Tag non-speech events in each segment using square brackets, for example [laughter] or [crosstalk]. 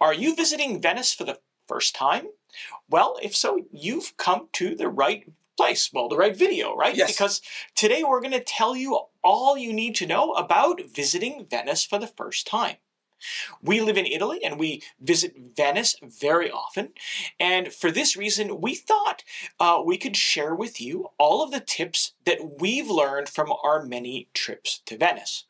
Are you visiting Venice for the first time? Well, if so, you've come to the right place. Well, the right video, right? Yes. Because today we're going to tell you all you need to know about visiting Venice for the first time. We live in Italy and we visit Venice very often. And for this reason, we thought uh, we could share with you all of the tips that we've learned from our many trips to Venice.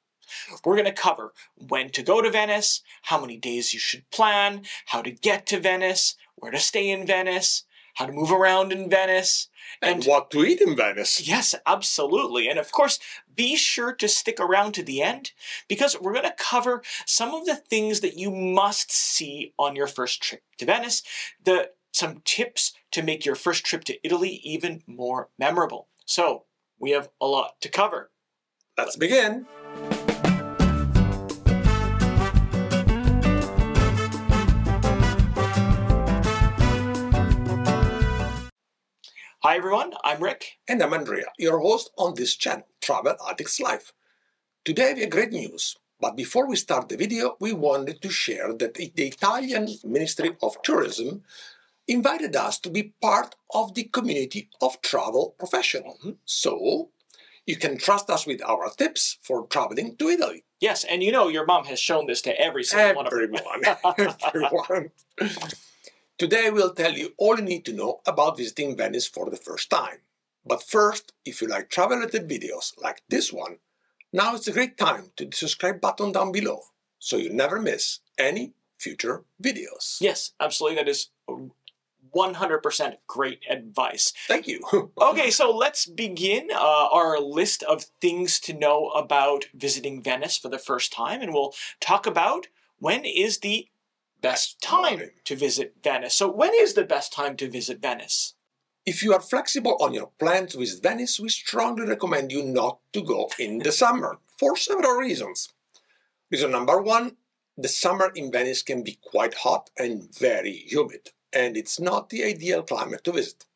We're going to cover when to go to Venice, how many days you should plan, how to get to Venice, where to stay in Venice, how to move around in Venice, And, what to eat in Venice. Yes, absolutely. And of course, be sure to stick around to the end because we're going to cover some of the things that you must see on your first trip to Venice, the some tips to make your first trip to Italy even more memorable. So, we have a lot to cover. Let's begin. Hi everyone, I'm Rick. And I'm Andrea, your host on this channel, Travel Addicts Life. Today we have great news, but before we start the video, we wanted to share that the Italian Ministry of Tourism invited us to be part of the community of travel professionals. Hmm? So, you can trust us with our tips for traveling to Italy. Yes, and you know your mom has shown this to every single one of. Everyone, [laughs] [laughs] everyone. Today we'll tell you all you need to know about visiting Venice for the first time. But first, if you like travel-related videos like this one, now is a great time to the subscribe button down below so you never miss any future videos. Yes, absolutely. That is 100% great advice. Thank you. [laughs] Okay, so let's begin uh, our list of things to know about visiting Venice for the first time, and we'll talk about when is the best time to visit Venice. So, when is the best time to visit Venice? If you are flexible on your plans with Venice, we strongly recommend you not to go in the [laughs] summer for several reasons. Reason number one the summer in Venice can be quite hot and very humid, and it's not the ideal climate to visit.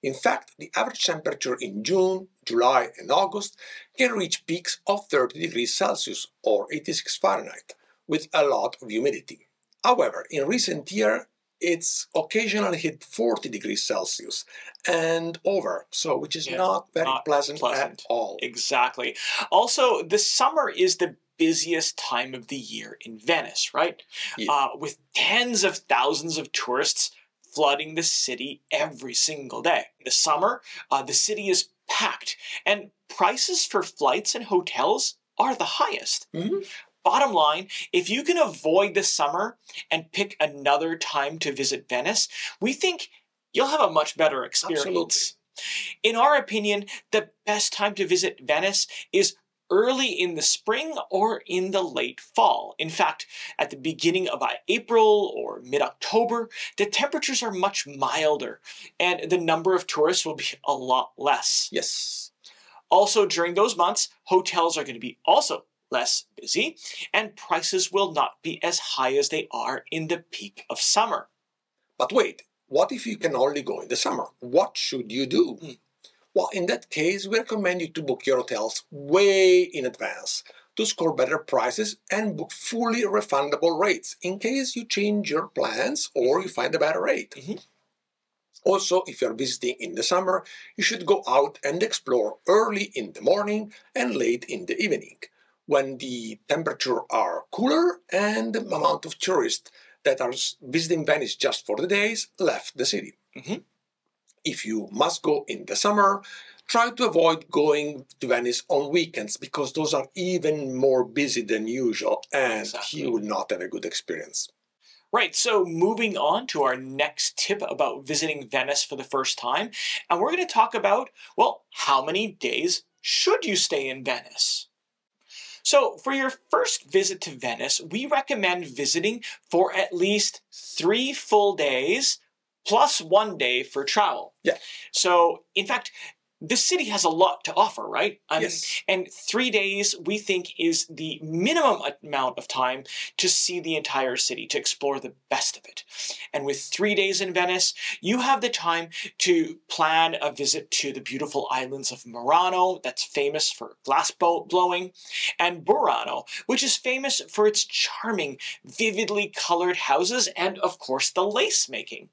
In fact, the average temperature in June, July, and August can reach peaks of 30 degrees Celsius or 86 Fahrenheit, with a lot of humidity. However, in recent years, it's occasionally hit 40 degrees Celsius and over, so which is Yeah, not very not pleasant, pleasant. at all. Exactly. Also, the summer is the busiest time of the year in Venice, right? Yeah. Uh, with tens of thousands of tourists flooding the city every single day. In the summer, uh, the city is packed, and prices for flights and hotels are the highest. Mhm. Bottom line, if you can avoid the summer and pick another time to visit Venice, we think you'll have a much better experience. Absolutely. In our opinion, the best time to visit Venice is early in the spring or in the late fall. In fact, at the beginning of April or mid October, the temperatures are much milder and the number of tourists will be a lot less. Yes. Also, during those months, hotels are going to be also less busy and prices will not be as high as they are in the peak of summer. But wait, what if you can only go in the summer? What should you do? Hmm. Well, in that case, we recommend you to book your hotels way in advance to score better prices and book fully refundable rates in case you change your plans or you find a better rate. Mhm. Also, if you're visiting in the summer, you should go out and explore early in the morning and late in the evening when the temperature are cooler and the amount of tourists that are visiting Venice just for the days left the city. Mhm. If you must go in the summer, try to avoid going to Venice on weekends because those are even more busy than usual and Exactly. you will not have a good experience. Right, so moving on to our next tip about visiting Venice for the first time, and we're going to talk about, well, how many days should you stay in Venice? So, for your first visit to Venice, we recommend visiting for at least three full days plus one day for travel. Yeah. So, in fact, the city has a lot to offer, right? I mean, yes. and three days we think is the minimum amount of time to see the entire city, to explore the best of it. And with three days in Venice, you have the time to plan a visit to the beautiful islands of Murano, that's famous for glass boat blowing, and Burano, which is famous for its charming, vividly colored houses and, of course, the lace making.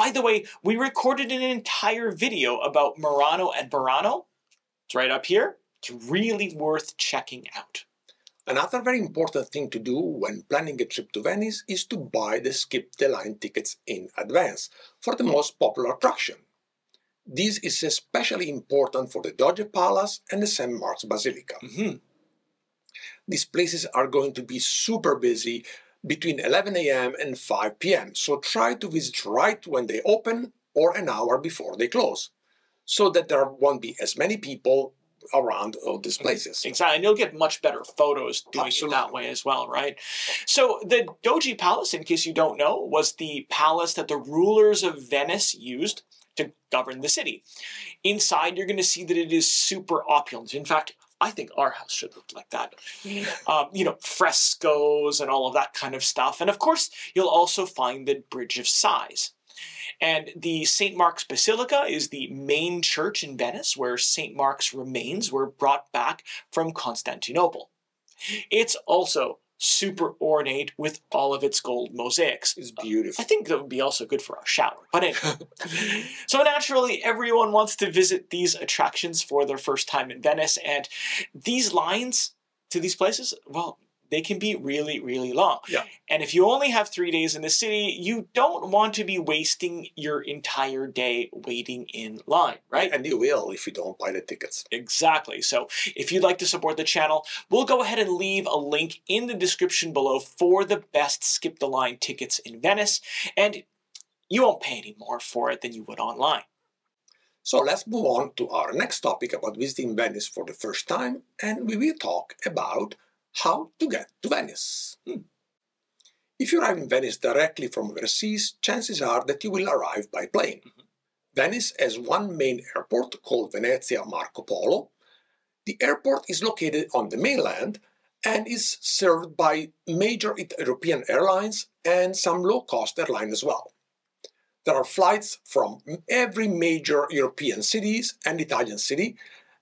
By the way, we recorded an entire video about Murano and Burano. It's right up here. It's really worth checking out. Another very important thing to do when planning a trip to Venice is to buy the skip the line tickets in advance for the most popular attraction. This is especially important for the Doge Palace and the St. Mark's Basilica. Mm-hmm. These places are going to be super busy between 11 a.m. and 5 p.m., so try to visit right when they open or an hour before they close, so that there won't be as many people around all these mm-hmm. places. Exactly, and you'll get much better photos doing Absolutely. it that way as well, right? So the Doge Palace, in case you don't know, was the palace that the rulers of Venice used to govern the city. Inside, you're going to see that it is super opulent. In fact, I think our house should look like that. Um, you know, frescoes and all of that kind of stuff. And of course, you'll also find the Bridge of Sighs. And the St. Mark's Basilica is the main church in Venice where St. Mark's remains were brought back from Constantinople. It's also super ornate with all of its gold mosaics. It's beautiful. I think that would be also good for a shower. But anyway. [laughs] so naturally, everyone wants to visit these attractions for their first time in Venice. And these lines to these places, well, they can be really, really long. Yeah. And if you only have three days in the city, you don't want to be wasting your entire day waiting in line, right? And you will if you don't buy the tickets. Exactly. So if you'd like to support the channel, we'll go ahead and leave a link in the description below for the best skip the line tickets in Venice. And you won't pay any more for it than you would online. So let's move on to our next topic about visiting Venice for the first time, and we will talk about how to get to Venice. Hmm. If you arrive in Venice directly from overseas, chances are that you will arrive by plane. Mhm. Venice has one main airport called Venezia Marco Polo. The airport is located on the mainland and is served by major European airlines and some low-cost airline as well. There are flights from every major European cities and Italian city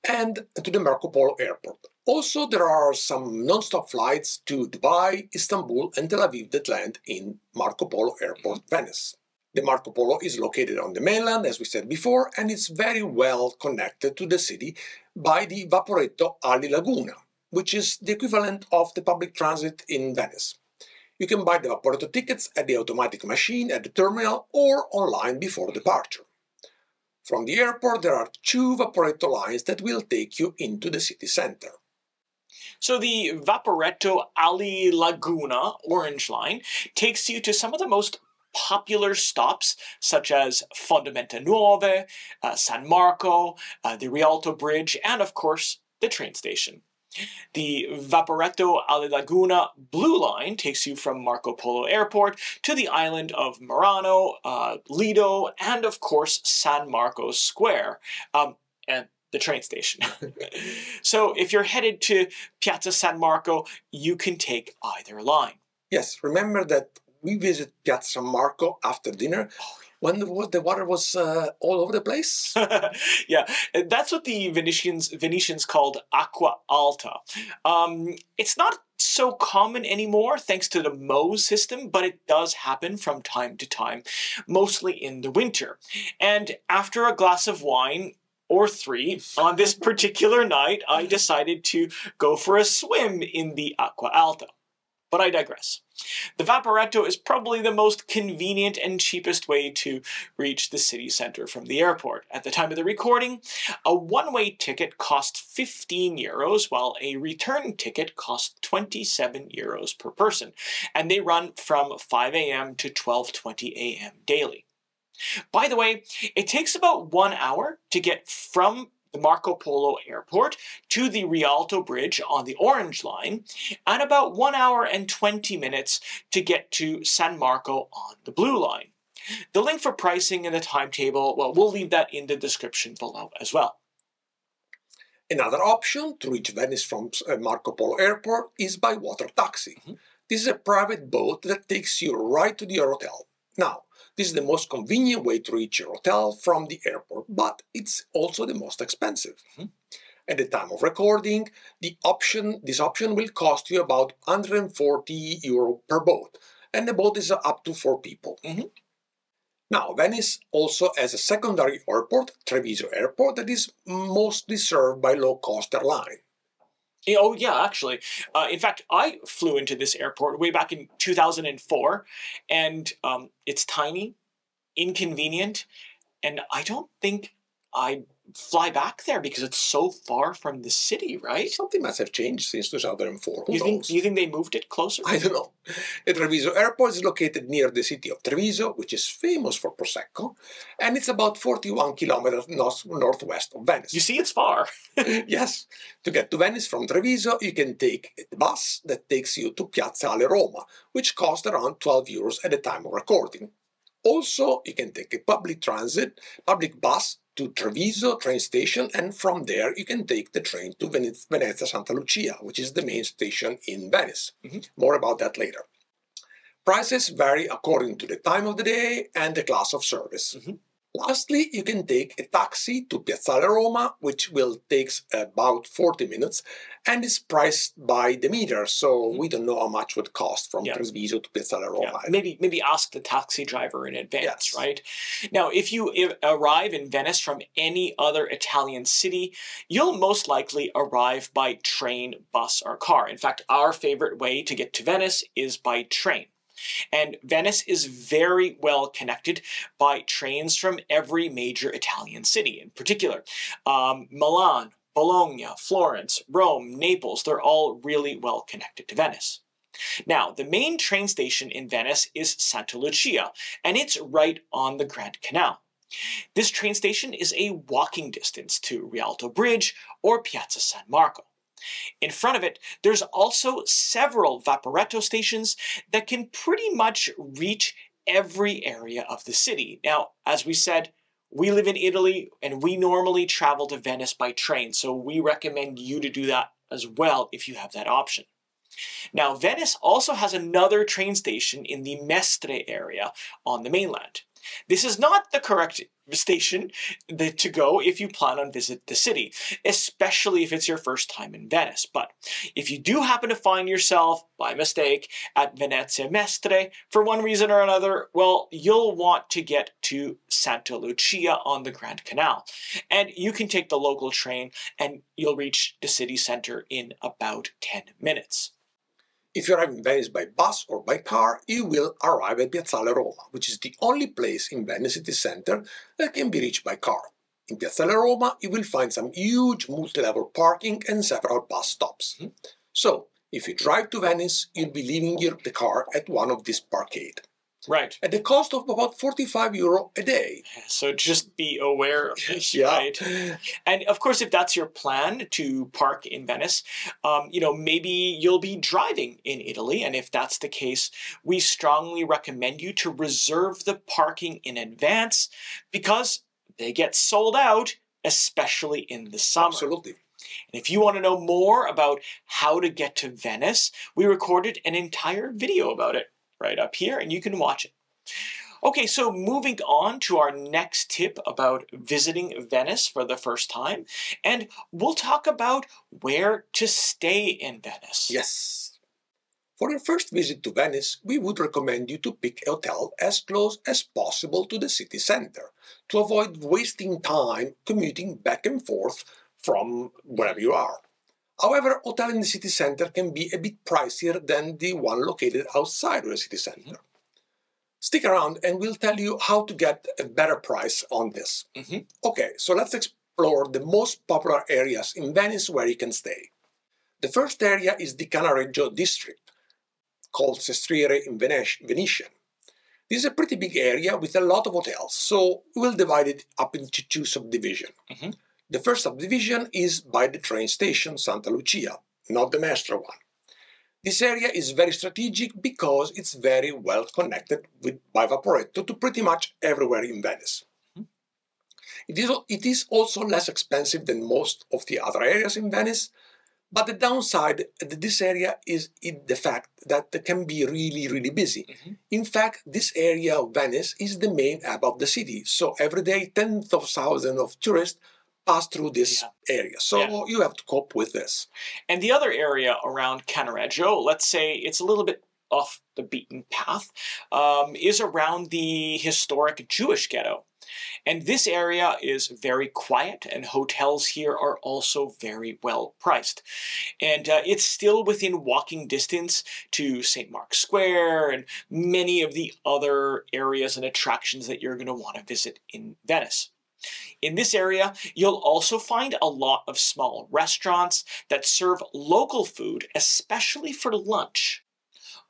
and to the Marco Polo airport. Also, there are some non-stop flights to Dubai, Istanbul, and Tel Aviv that land in Marco Polo mm-hmm. Airport, Venice. The Marco Polo is located on the mainland, as we said before, and it's very well connected to the city by the Vaporetto Alilaguna, which is the equivalent of the public transit in Venice. You can buy the Vaporetto tickets at the automatic machine at the terminal or online before departure. From the airport, there are two Vaporetto lines that will take you into the city center. So the Vaporetto Alilaguna Orange Line takes you to some of the most popular stops, such as Fondamenta Nuove, uh, San Marco, uh, the Rialto Bridge, and of course, the train station. The Vaporetto Alilaguna Blue Line takes you from Marco Polo Airport to the island of Murano, uh, Lido, and of course San Marco Square, um, and the train station. [laughs] so if you're headed to Piazza San Marco, you can take either line. Yes, remember that we visit Piazza San Marco after dinner when the, the water was uh, all over the place. [laughs] yeah, that's what the Venetians Venetians called acqua alta. Um, it's not so common anymore thanks to the MOSE system, but it does happen from time to time, mostly in the winter. And after a glass of wine or three on this particular night, I decided to go for a swim in the acqua alta. But I digress. The Vaporetto is probably the most convenient and cheapest way to reach the city center from the airport. At the time of the recording, a one-way ticket costs 15 euros, while a return ticket costs 27 euros per person, and they run from 5 a.m. to 12:20 a.m. daily. By the way, it takes about one hour to get from the Marco Polo airport to the Rialto Bridge on the Orange Line, and about one hour and 20 minutes to get to San Marco on the Blue Line. The link for pricing and the timetable, well, we'll leave that in the description below as well. Another option to reach Venice from uh, Marco Polo Airport is by water taxi. Mhm. This is a private boat that takes you right to your hotel. Now, this is the most convenient way to reach your hotel from the airport, but it's also the most expensive. Mhm. At the time of recording, the option this option will cost you about 140 euro per boat, and the boat is up to four people. Mhm. Now, Venice also has a secondary airport, Treviso Airport, that is mostly served by low-cost airline. Yeah, Oh, yeah, actually. Uh, in fact, I flew into this airport way back in 2004, and um, it's tiny, inconvenient, and I don't think I'd fly back there because it's so far from the city, right? Something must have changed since 2004. Who You think, knows? you think they moved it closer? I don't know. The Treviso Airport is located near the city of Treviso, which is famous for Prosecco, and it's about 41 kilometers north- northwest of Venice. You see, it's far. [laughs] [laughs] yes, to get to Venice from Treviso, you can take a bus that takes you to Piazzale Roma, which costs around 12 euros at the time of recording. Also, you can take a public transit, public bus to Treviso train station, and from there you can take the train to Venice, Venezia Santa Lucia, which is the main station in Venice. Mhm. More about that later. Prices vary according to the time of the day and the class of service. Mhm. Lastly, you can take a taxi to Piazzale Roma, which will take about 40 minutes and is priced by the meter, so mm-hmm. we don't know how much would cost from Yeah. Treviso to Piazzale Yeah, Roma. maybe maybe ask the taxi driver in advance, Yes. right? Now, if you arrive in Venice from any other Italian city, you'll most likely arrive by train, bus, or car. In fact, our favorite way to get to Venice is by train. And Venice is very well connected by trains from every major Italian city, in particular um, Milan, Bologna, Florence, Rome, Naples. They're all really well connected to Venice. Now, the main train station in Venice is Santa Lucia, and it's right on the Grand Canal. This train station is a walking distance to Rialto Bridge or Piazza San Marco. In front of it, there's also several Vaporetto stations that can pretty much reach every area of the city. Now, as we said, we live in Italy and we normally travel to Venice by train, so we recommend you to do that as well if you have that option. Now, Venice also has another train station in the Mestre area on the mainland. This is not the correct station to go if you plan on visit the city, especially if it's your first time in Venice. But if you do happen to find yourself by mistake at Venezia Mestre for one reason or another, well, you'll want to get to Santa Lucia on the Grand Canal. And you can take the local train and you'll reach the city center in about 10 minutes. If you arrive in Venice by bus or by car, you will arrive at Piazzale Roma, which is the only place in Venice city center that can be reached by car. In Piazzale Roma, you will find some huge multi-level parking and several bus stops. Mhm. So, if you drive to Venice, you'll be leaving your, the car at one of these parkade Right. at the cost of about 45 euro a day. So just be aware of this, Yeah. right? And of course, if that's your plan to park in Venice, um, you know, maybe you'll be driving in Italy. And if that's the case, we strongly recommend you to reserve the parking in advance because they get sold out, especially in the summer. Absolutely. And if you want to know more about how to get to Venice, we recorded an entire video about it right up here, and you can watch it. Okay, so moving on to our next tip about visiting Venice for the first time, and we'll talk about where to stay in Venice. Yes. For your first visit to Venice, we would recommend you to pick a hotel as close as possible to the city center to avoid wasting time commuting back and forth from wherever you are. However, hotel in the city center can be a bit pricier than the one located outside of the city center. Stick around and we'll tell you how to get a better price on this. Mhm. Okay, so let's explore the most popular areas in Venice where you can stay. The first area is the Cannaregio district, called Sestiere in Vene- Venetian. This is a pretty big area with a lot of hotels, so we'll divide it up into two subdivisions. Mhm. The first subdivision is by the train station Santa Lucia, not the Mestre one. This area is very strategic because it's very well connected with by Vaporetto to pretty much everywhere in Venice. It is, it is also less expensive than most of the other areas in Venice, but the downside to this area is the fact that it can be really, really busy. Mm-hmm. In fact, this area of Venice is the main hub of the city. So every day, tens of thousands of tourists pass through this yeah. area. So yeah. you have to cope with this. And the other area around Cannaregio, let's say it's a little bit off the beaten path, um, is around the historic Jewish ghetto. And this area is very quiet, and hotels here are also very well priced. And uh, it's still within walking distance to St. Mark's Square and many of the other areas and attractions that you're going to want to visit in Venice. In this area, you'll also find a lot of small restaurants that serve local food, especially for lunch.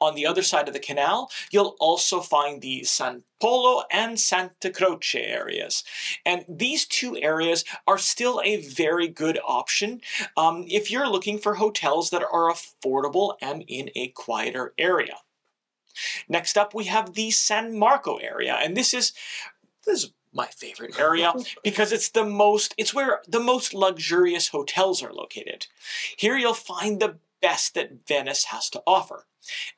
On the other side of the canal, you'll also find the San Polo and Santa Croce areas. And these two areas are still a very good option um, if you're looking for hotels that are affordable and in a quieter area. Next up, we have the San Marco area, and this is this is my favorite area [laughs] because it's the most it's where the most luxurious hotels are located. Here you'll find the best that Venice has to offer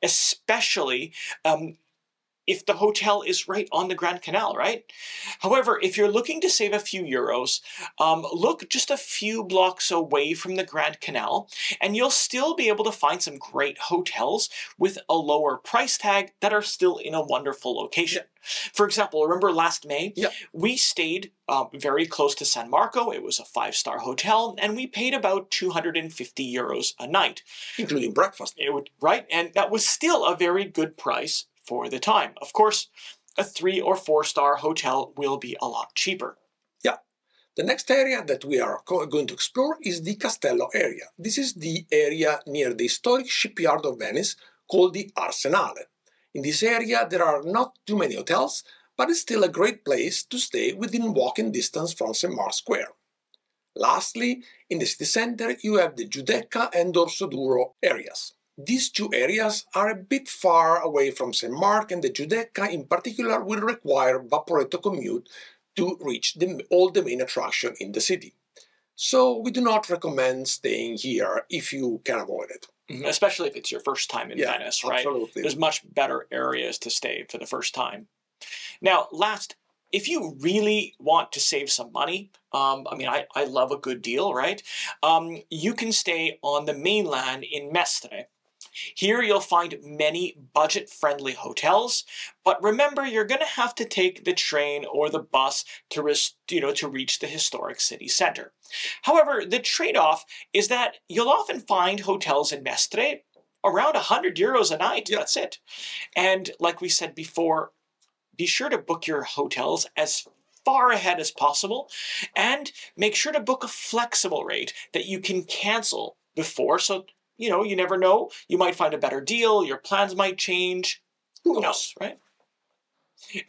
especially um, if the hotel is right on the Grand Canal, right? However, if you're looking to save a few euros, um, look just a few blocks away from the Grand Canal, and you'll still be able to find some great hotels with a lower price tag that are still in a wonderful location. For example, remember last May? Yeah. We stayed um, very close to San Marco. It was a five star hotel, and we paid about 250 euros a night. Including breakfast. It would, right? And that was still a very good price for the time. Of course, a three or four star hotel will be a lot cheaper. Yeah. The next area that we are going to explore is the Castello area. This is the area near the historic shipyard of Venice called the Arsenale. In this area, there are not too many hotels, but it's still a great place to stay within walking distance from St. Mark's Square. Lastly, in the city center, you have the Giudecca and Dorsoduro areas. These two areas are a bit far away from St. Mark and the Giudecca in particular will require Vaporetto commute to reach the, all the main attraction in the city. So we do not recommend staying here if you can avoid it. Mm-hmm. Especially if it's your first time in yeah, Venice, right? Absolutely. There's much better areas to stay for the first time. Now, last, if you really want to save some money, um, I mean, I, I love a good deal, right? Um, you can stay on the mainland in Mestre. Here you'll find many budget-friendly hotels, but remember you're going to have to take the train or the bus to, you know, to reach the historic city center. However, the trade-off is that you'll often find hotels in Mestre around 100 euros a night, yeah. that's it. And like we said before, be sure to book your hotels as far ahead as possible and make sure to book a flexible rate that you can cancel before so you know, you never know. You might find a better deal, your plans might change. Who knows, right?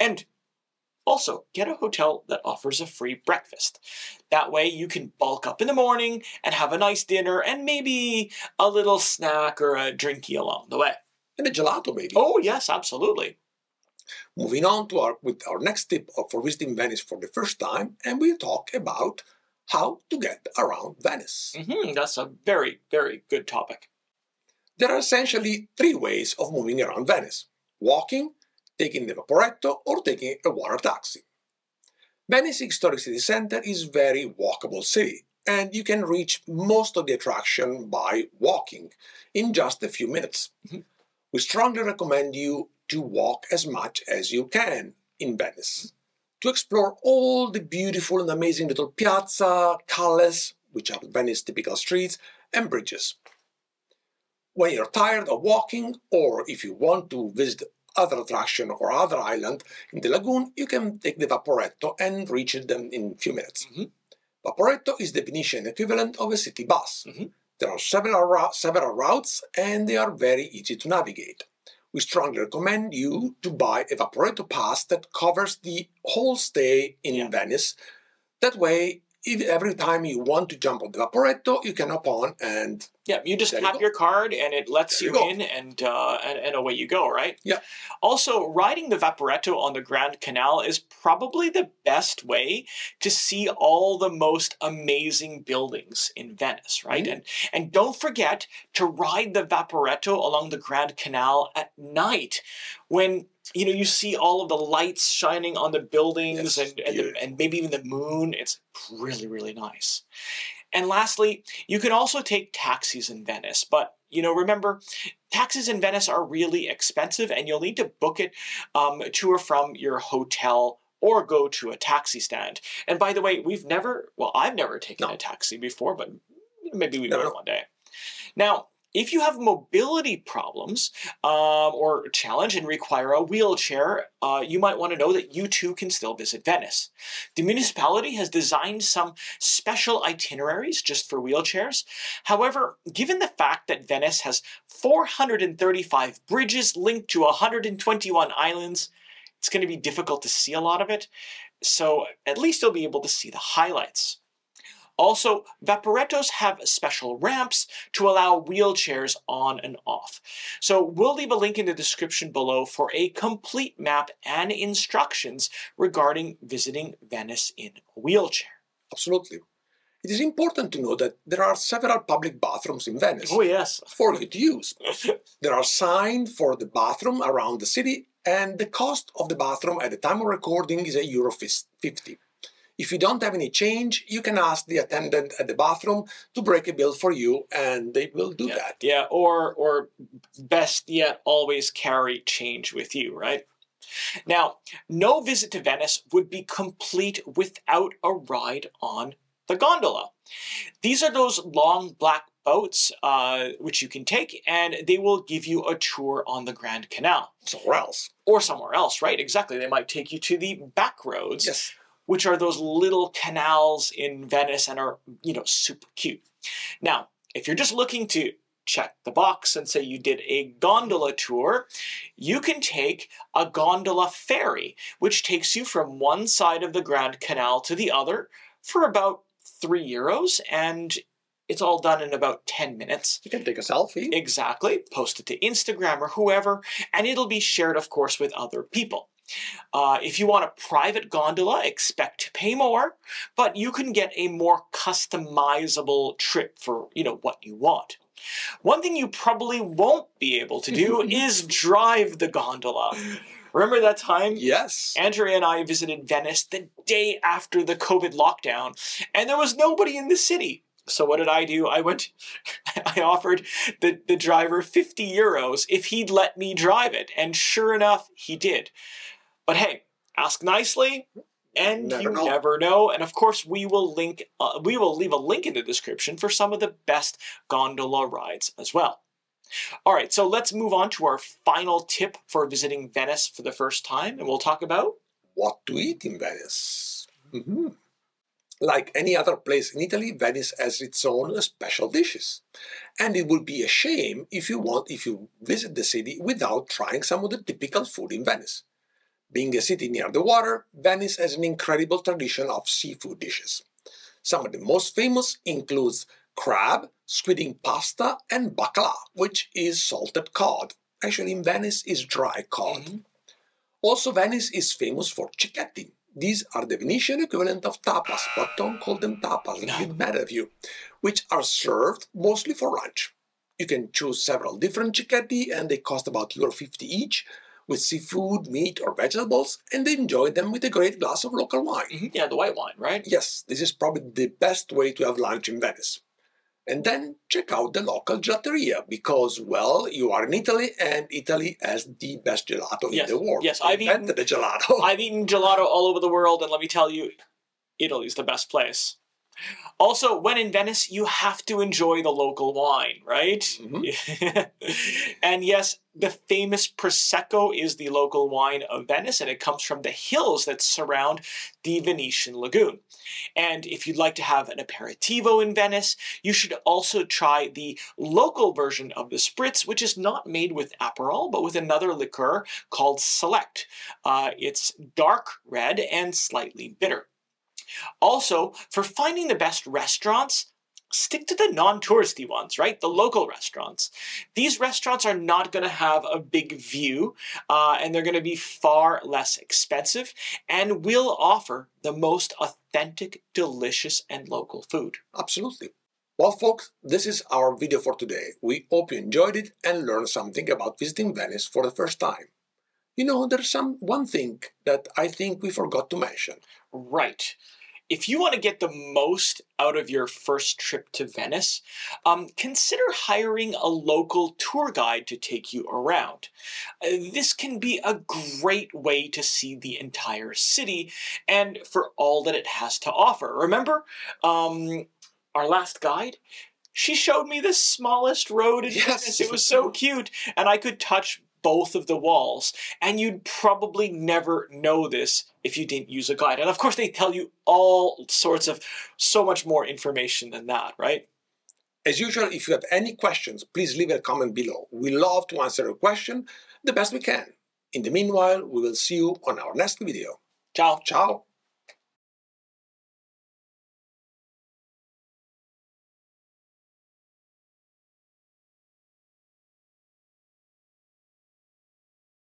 And also, get a hotel that offers a free breakfast. That way you can bulk up in the morning and have a nice dinner and maybe a little snack or a drinky along the way. And a gelato, maybe. Oh, yes, absolutely. Moving on to our with our next tip for visiting Venice for the first time, and we'll talk about how to get around Venice. Mm-hmm, that's a very, very good topic. There are essentially three ways of moving around Venice walking, taking the Vaporetto, or taking a water taxi. Venice Historic City Center is very walkable city, and you can reach most of the attraction by walking in just a few minutes. Mm-hmm. We strongly recommend you to walk as much as you can in Venice to explore all the beautiful and amazing little piazza, calles, which are Venice typical streets, and bridges. When you're tired of walking, or if you want to visit other attraction or other island in the lagoon, you can take the Vaporetto and reach them in a few minutes. Mm-hmm. Vaporetto is the Venetian equivalent of a city bus. Mm-hmm. There are several, several routes and they are very easy to navigate we strongly recommend you to buy a Vaporetto pass that covers the whole stay in yeah. Venice. That way, if every time you want to jump on the Vaporetto, you can hop on and Yeah, you just There you tap your card and it lets There you, you in and, uh, and and away you go, right? Yeah. Also, riding the Vaporetto on the Grand Canal is probably the best way to see all the most amazing buildings in Venice, right? Mhm. And and don't forget to ride the Vaporetto along the Grand Canal at night when you know you see all of the lights shining on the buildings Yes, and and, the, and maybe even the moon. It's really really nice. And lastly, you can also take taxis in Venice, but you know, remember, taxis in Venice are really expensive, and you'll need to book it um, to or from your hotel or go to a taxi stand. And by the way, we've never, well, I've never taken No. a taxi before, but maybe we Never will know. one day. Now, if you have mobility problems um, or challenge and require a wheelchair, uh, you might want to know that you too can still visit Venice. The municipality has designed some special itineraries just for wheelchairs. However, given the fact that Venice has 435 bridges linked to 121 islands, it's going to be difficult to see a lot of it. So at least you'll be able to see the highlights. Also, Vaporettos have special ramps to allow wheelchairs on and off. So we'll leave a link in the description below for a complete map and instructions regarding visiting Venice in a wheelchair. absolutely. It is important to know that there are several public bathrooms in Venice Oh yes. [laughs] for you to use. There are signs for the bathroom around the city, and the cost of the bathroom at the time of recording is a euro 50. If you don't have any change, you can ask the attendant at the bathroom to break a bill for you, and they will do yeah. that. Yeah, or or best yet, always carry change with you, right? Now, no visit to Venice would be complete without a ride on the gondola. These are those long black boats uh, which you can take, and they will give you a tour on the Grand Canal Somewhere else. or somewhere else, right? Exactly. They might take you to the back roads Yes. Which are those little canals in Venice and are, you know, super cute. Now, if you're just looking to check the box and say you did a gondola tour, you can take a gondola ferry, which takes you from one side of the Grand Canal to the other for about three euros, and it's all done in about 10 minutes. You can take a selfie. Exactly. Post it to Instagram or whoever, and it'll be shared, of course, with other people. Uh, if you want a private gondola, expect to pay more, but you can get a more customizable trip for you know what you want. One thing you probably won't be able to do [laughs] is drive the gondola. Remember that time Yes. Andrea and I visited Venice the day after the COVID lockdown, and there was nobody in the city. So what did I do? I went, [laughs] I offered the, the driver 50 euros if he'd let me drive it. And sure enough, he did. But hey, ask nicely, and Never you know. never know. And of course, we will link, uh, we will leave a link in the description for some of the best gondola rides as well. All right, so let's move on to our final tip for visiting Venice for the first time, and we'll talk about what to eat in Venice. Mhm. Like any other place in Italy, Venice has its own special dishes. And it would be a shame if you want if you visit the city without trying some of the typical food in Venice. Being a city near the water, Venice has an incredible tradition of seafood dishes. Some of the most famous includes crab, squid ink pasta, and bacala, which is salted cod. Actually, in Venice is dry cod. Mhm. Also, Venice is famous for cicchetti. These are the Venetian equivalent of tapas, but don't call them tapas, No. I get mad at you, which are served mostly for lunch. You can choose several different cicchetti, and they cost about Euro 50 each, with seafood, meat, or vegetables, and enjoy them with a great glass of local wine. Mhm. yeah, the white wine, right? Yes, this is probably the best way to have lunch in Venice. And then check out the local gelateria because, well, you are in Italy and Italy has the best gelato Yes, in the world. yes, I've eaten the gelato. I've eaten gelato all over the world, and let me tell you, Italy's the best place. Also, when in Venice, you have to enjoy the local wine, right? Mhm. [laughs] and yes, the famous Prosecco is the local wine of Venice, and it comes from the hills that surround the Venetian lagoon. And if you'd like to have an aperitivo in Venice, you should also try the local version of the spritz, which is not made with Aperol, but with another liqueur called Select. Uh, it's dark red and slightly bitter. Also, for finding the best restaurants, stick to the non-touristy ones, right? The local restaurants. These restaurants are not going to have a big view, uh, and they're going to be far less expensive, and will offer the most authentic, delicious, and local food. Absolutely. Well, folks, this is our video for today. We hope you enjoyed it and learned something about visiting Venice for the first time. You know, there's some one thing that I think we forgot to mention. Right if you want to get the most out of your first trip to Venice, um, consider hiring a local tour guide to take you around. Uh, this can be a great way to see the entire city and for all that it has to offer. Remember um, our last guide? She showed me the smallest road in yes. Venice. It was so cute, and I could touch both of the walls. And you'd probably never know this if you didn't use a guide. And of course, they tell you all sorts of so much more information than that, right? As usual, if you have any questions, please leave a comment below. We love to answer a question the best we can. In the meanwhile, we will see you on our next video. Ciao. Ciao.